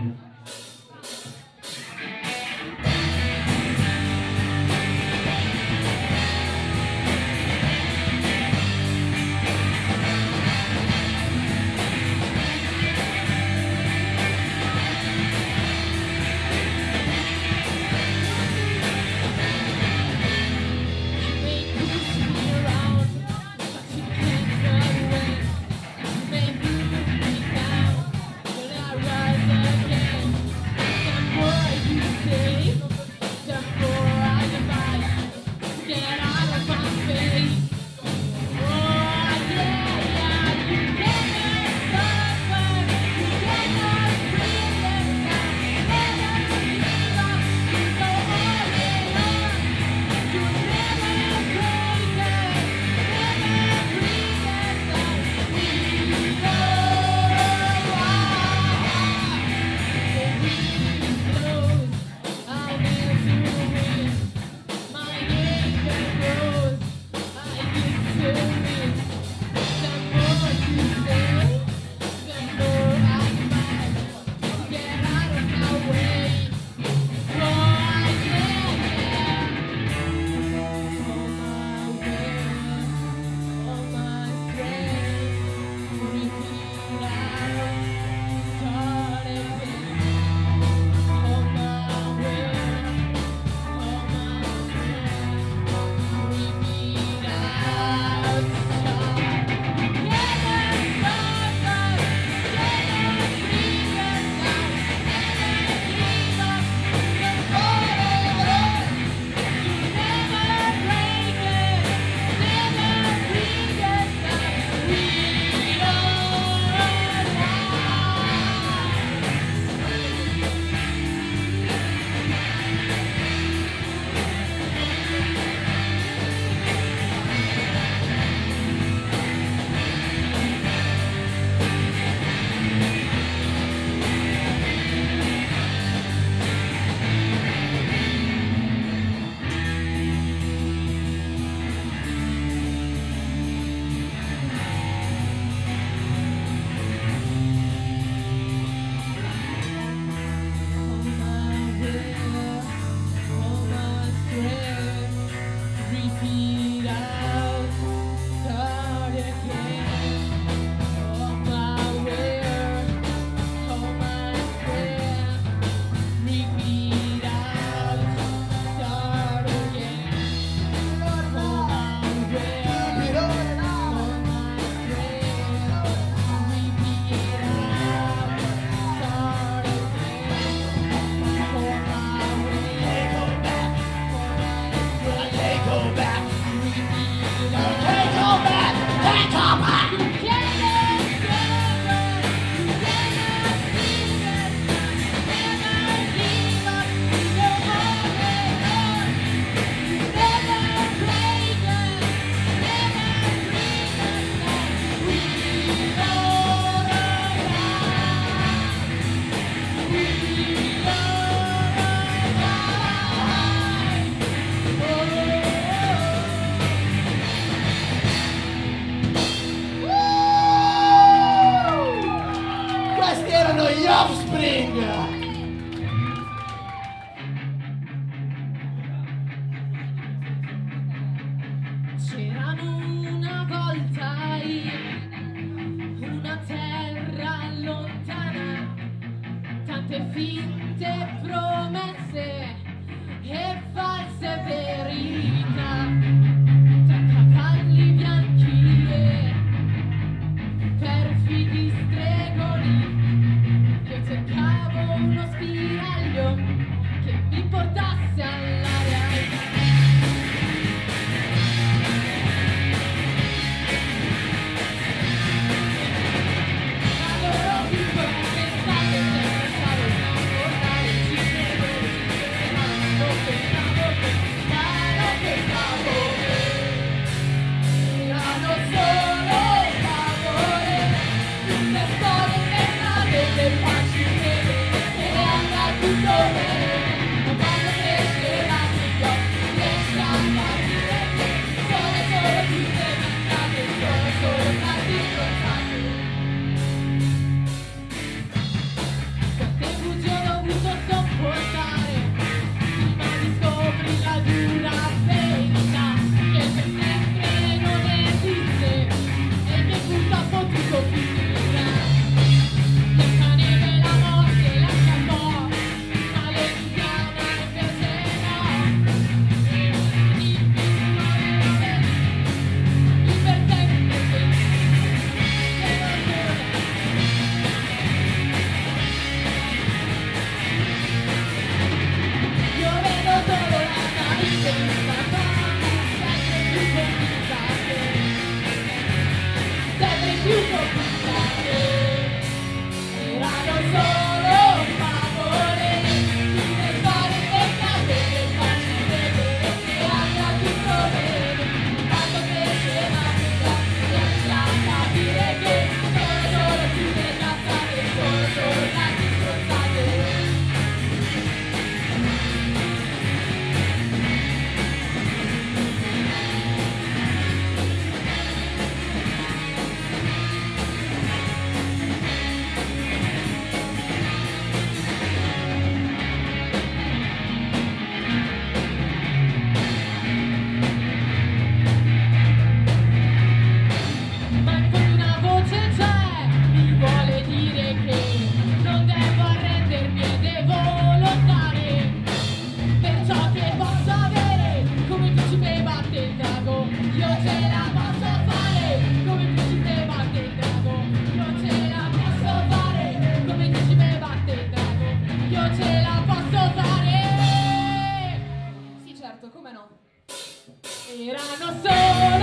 Amen. C'erano una volta in una terra lontana tante figlie Mira, no soy.